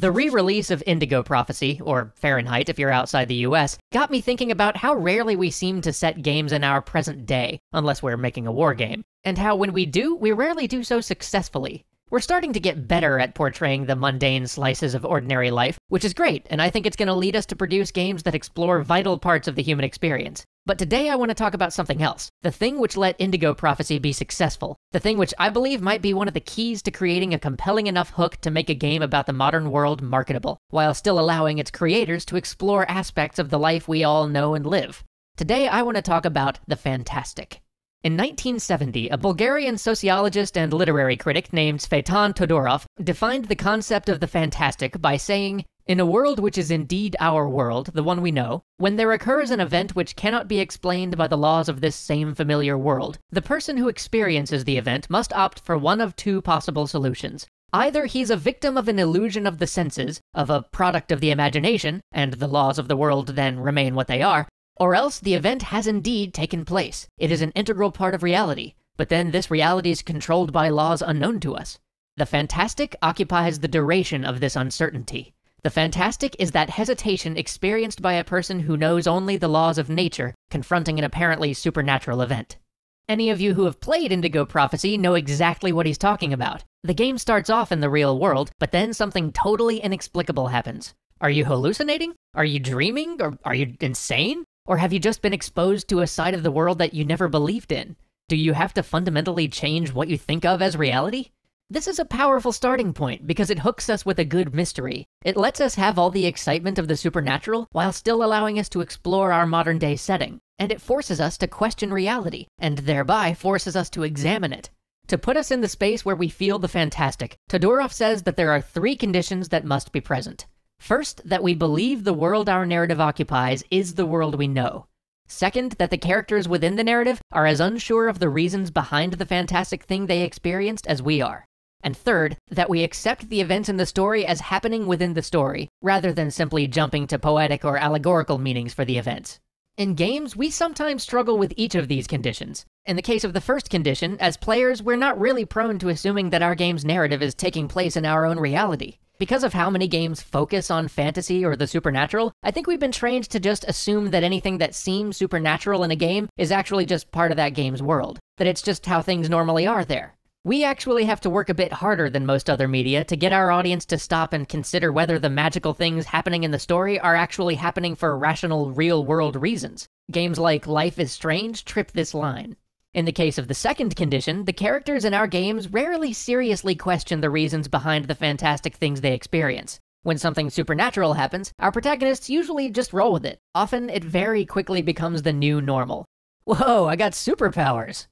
The re release of Indigo Prophecy, or Fahrenheit if you're outside the US, got me thinking about how rarely we seem to set games in our present day, unless we're making a war game, and how when we do, we rarely do so successfully. We're starting to get better at portraying the mundane slices of ordinary life, which is great, and I think it's going to lead us to produce games that explore vital parts of the human experience. But today I want to talk about something else the thing which let Indigo Prophecy be successful, the thing which I believe might be one of the keys to creating a compelling enough hook to make a game about the modern world marketable, while still allowing its creators to explore aspects of the life we all know and live. Today I want to talk about the fantastic. In 1970, a Bulgarian sociologist and literary critic named Tsvetan Todorov defined the concept of the fantastic by saying, In a world which is indeed our world, the one we know, when there occurs an event which cannot be explained by the laws of this same familiar world, the person who experiences the event must opt for one of two possible solutions. Either he's a victim of an illusion of the senses, of a product of the imagination, and the laws of the world then remain what they are, or else the event has indeed taken place. It is an integral part of reality, but then this reality is controlled by laws unknown to us. The fantastic occupies the duration of this uncertainty. The fantastic is that hesitation experienced by a person who knows only the laws of nature confronting an apparently supernatural event. Any of you who have played Indigo Prophecy know exactly what he's talking about. The game starts off in the real world, but then something totally inexplicable happens. Are you hallucinating? Are you dreaming? Or are you insane? Or have you just been exposed to a side of the world that you never believed in? Do you have to fundamentally change what you think of as reality? This is a powerful starting point because it hooks us with a good mystery. It lets us have all the excitement of the supernatural while still allowing us to explore our modern day setting. And it forces us to question reality, and thereby forces us to examine it. To put us in the space where we feel the fantastic, Todorov says that there are three conditions that must be present. First, that we believe the world our narrative occupies is the world we know. Second, that the characters within the narrative are as unsure of the reasons behind the fantastic thing they experienced as we are. And third, that we accept the events in the story as happening within the story, rather than simply jumping to poetic or allegorical meanings for the events. In games, we sometimes struggle with each of these conditions. In the case of the first condition, as players, we're not really prone to assuming that our game's narrative is taking place in our own reality. Because of how many games focus on fantasy or the supernatural, I think we've been trained to just assume that anything that seems supernatural in a game is actually just part of that game's world, that it's just how things normally are there. We actually have to work a bit harder than most other media to get our audience to stop and consider whether the magical things happening in the story are actually happening for rational, real world reasons. Games like Life is Strange trip this line. In the case of the second condition, the characters in our games rarely seriously question the reasons behind the fantastic things they experience. When something supernatural happens, our protagonists usually just roll with it. Often, it very quickly becomes the new normal. Whoa, I got superpowers!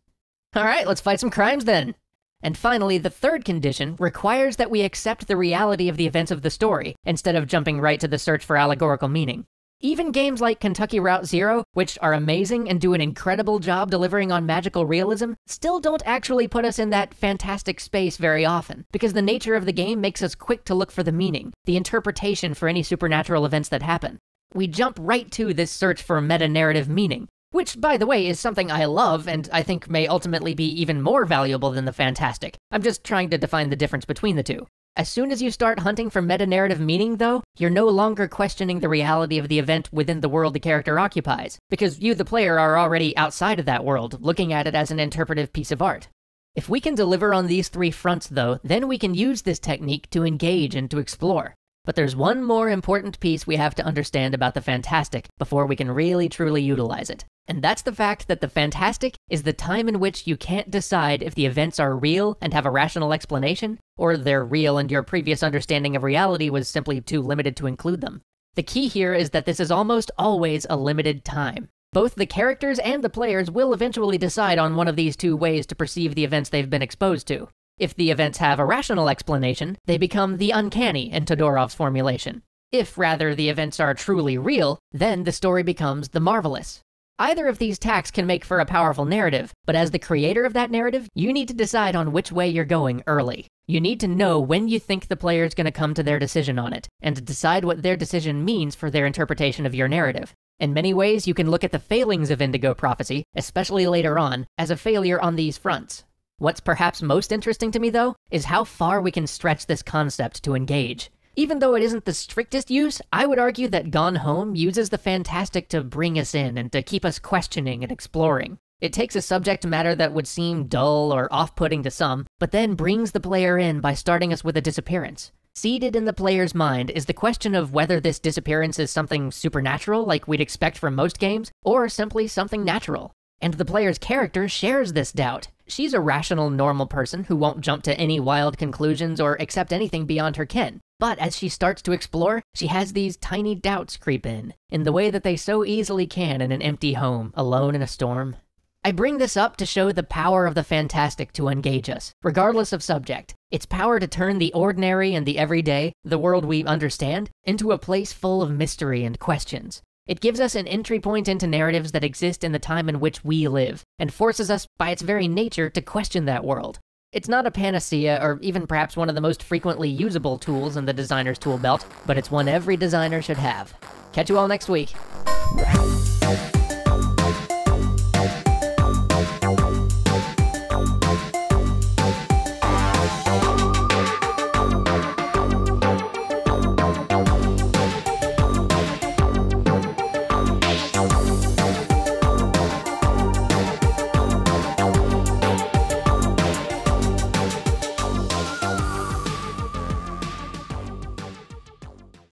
Alright, let's fight some crimes then! And finally, the third condition requires that we accept the reality of the events of the story, instead of jumping right to the search for allegorical meaning. Even games like Kentucky Route Zero, which are amazing and do an incredible job delivering on magical realism, still don't actually put us in that fantastic space very often, because the nature of the game makes us quick to look for the meaning, the interpretation for any supernatural events that happen. We jump right to this search for meta narrative meaning, which, by the way, is something I love and I think may ultimately be even more valuable than the fantastic. I'm just trying to define the difference between the two. As soon as you start hunting for meta narrative meaning, though, you're no longer questioning the reality of the event within the world the character occupies, because you, the player, are already outside of that world, looking at it as an interpretive piece of art. If we can deliver on these three fronts, though, then we can use this technique to engage and to explore. But there's one more important piece we have to understand about the fantastic before we can really truly utilize it. And that's the fact that the fantastic is the time in which you can't decide if the events are real and have a rational explanation, or they're real and your previous understanding of reality was simply too limited to include them. The key here is that this is almost always a limited time. Both the characters and the players will eventually decide on one of these two ways to perceive the events they've been exposed to. If the events have a rational explanation, they become the uncanny in Todorov's formulation. If, rather, the events are truly real, then the story becomes the marvelous. Either of these tacks can make for a powerful narrative, but as the creator of that narrative, you need to decide on which way you're going early. You need to know when you think the player's going to come to their decision on it, and decide what their decision means for their interpretation of your narrative. In many ways, you can look at the failings of Indigo Prophecy, especially later on, as a failure on these fronts. What's perhaps most interesting to me, though, is how far we can stretch this concept to engage. Even though it isn't the strictest use, I would argue that Gone Home uses the fantastic to bring us in and to keep us questioning and exploring. It takes a subject matter that would seem dull or off putting to some, but then brings the player in by starting us with a disappearance. Seated in the player's mind is the question of whether this disappearance is something supernatural, like we'd expect from most games, or simply something natural. And the player's character shares this doubt. She's a rational, normal person who won't jump to any wild conclusions or accept anything beyond her kin. But as she starts to explore, she has these tiny doubts creep in, in the way that they so easily can in an empty home, alone in a storm. I bring this up to show the power of the fantastic to engage us, regardless of subject. Its power to turn the ordinary and the everyday, the world we understand, into a place full of mystery and questions. It gives us an entry point into narratives that exist in the time in which we live, and forces us, by its very nature, to question that world. It's not a panacea, or even perhaps one of the most frequently usable tools in the designer's tool belt, but it's one every designer should have. Catch you all next week.